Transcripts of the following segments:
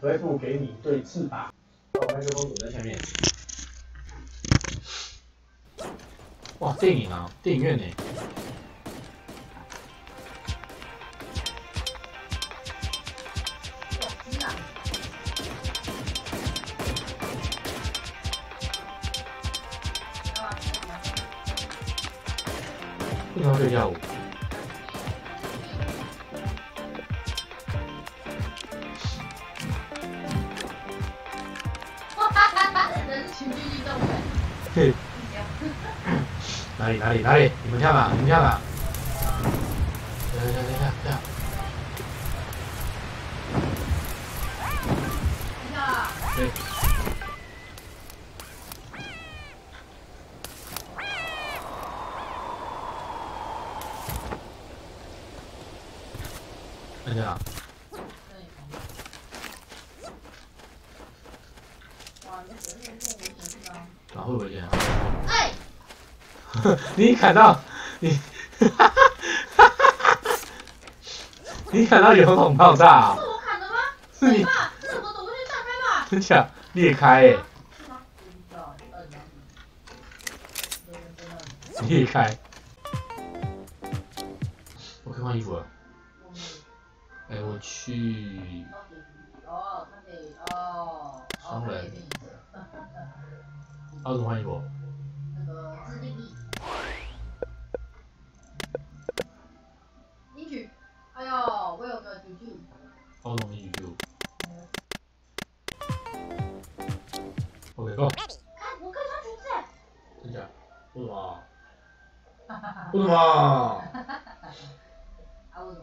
恢复给你对翅膀。麦克风躲在下面。哇，电影啊，电影院呢？为什么睡觉？哪里哪里哪里？你们跳吧，你们跳吧。跳跳跳跳跳。对。等一下。啊，会不会这样？哎！你砍到你，你砍到油桶爆炸？是我砍的吗？是你？这怎么躲过去炸开吧？真假？裂开哎！裂开。我可以换衣服了。哎，我去。哦，他得哦。双人。奥总换衣服。那个自定义。英曲，哎呦，我有个九九。奥总一九九。OK，够。看，我可以穿裙子。真假？为什么？为什么？啊，为什么？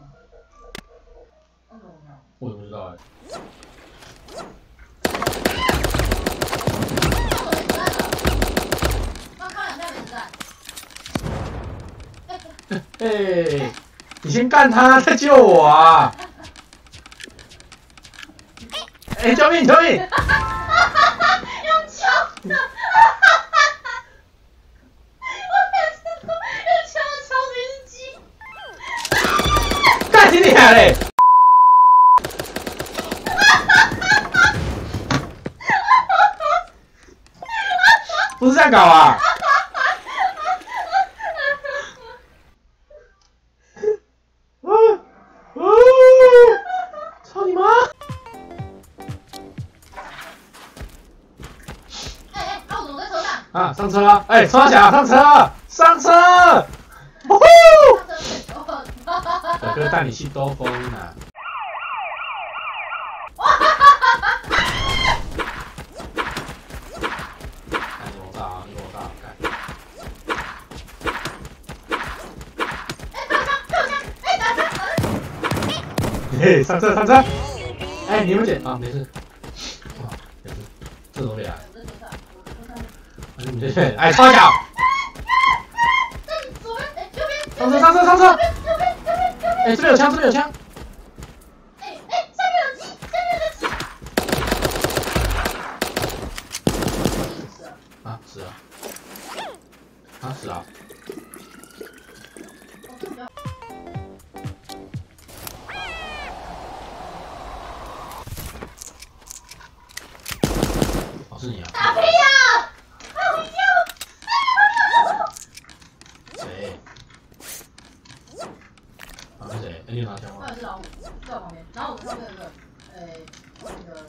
为什么？我怎么知道哎？哎，你先干他，再救我啊！哎，救命救命！用枪的，我天，用枪敲飞机，干你厉害嘞！不是这样搞啊！啊，上车！哎，刷甲，上车，上车！呼呼！哥哥带你去兜风呢。哇哈哈哈哈你多大啊，你多大？看。哎，上车，上车！哎，打车，打车！嘿嘿，上车，上车！哎，你们姐啊，没事。哇，没事，这怎么练？哎，抄脚！上车，上车，上车！哎，这边有枪，这边有枪！哎哎，下面有鸡，下面有鸡！啊，死了！啊，死了！你拿枪吗？那是老虎，在旁边。然后我看那个，呃，那个，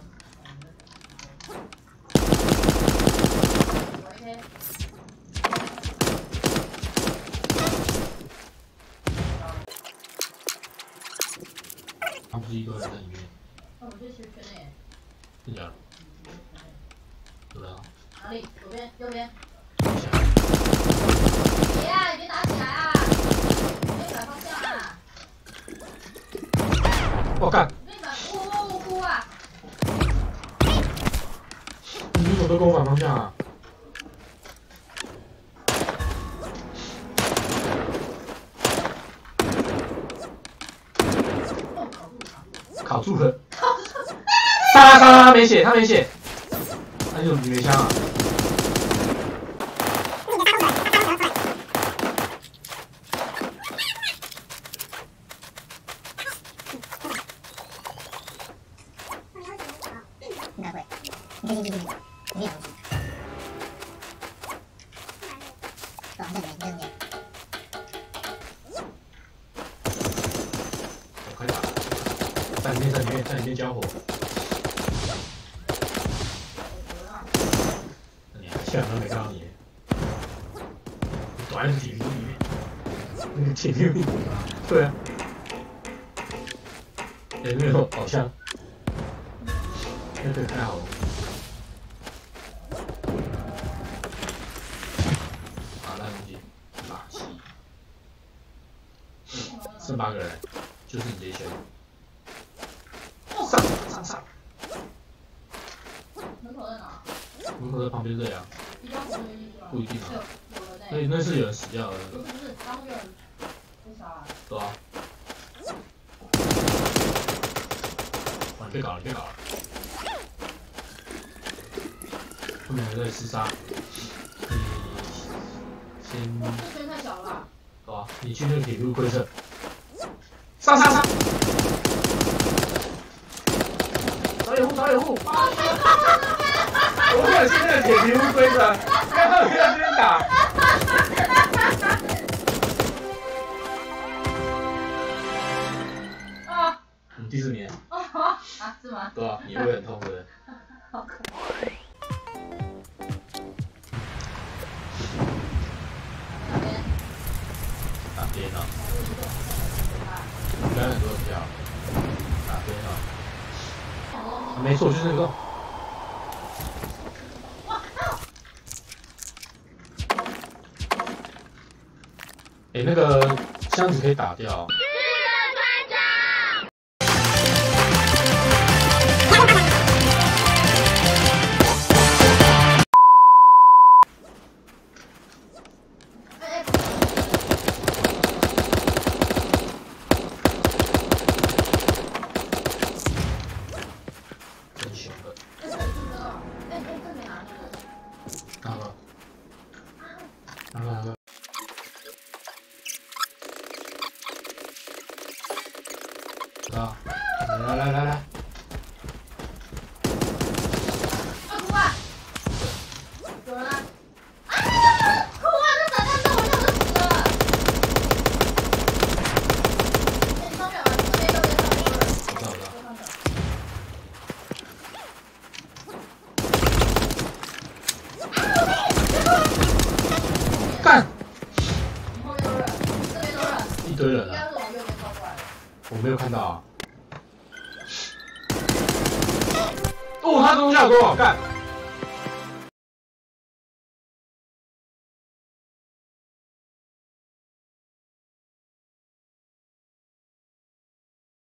不是一个人在里面。那我就去圈内。真的？对啊。哪里？左边？右边？住了！杀杀他没血，他没血。那你怎么没枪啊？在里面，在里面，在里面交火。你还想都没到你，躲在铁皮屋里面。那个铁皮屋里，对啊。有没有好像？那个太好了。啊，那东西，垃圾。剩八个人，就是你这些。上上上！门口在哪？门口在旁边这样。一定要活进去吗？不一定啊是有有人在。那那是有人死掉了，不是不是，当有人被杀了。对吧、哇，你别搞了，你别搞了。后面还在厮杀。你先，这圈太小了吧？对吧、你去那个铁路会社。上上上！我可是那个铁皮屋规则，不要不要这边打。啊你第四名，啊啊！是吗？对啊、你会很痛对不对？好可爱。哪边？哪边呢？没错，就是那个洞。哎、那个箱子可以打掉。啊！来来来来，哭啊！有人啊！啊！哭啊！这闪电灯，我吓得死了。哎，你上面有人，这边右边上面有人。我知道我知道。右上角。干！后面有人，这边有人，一堆人啊！应该是往右边靠过来的。我没有看到啊。哦，他中下多少干？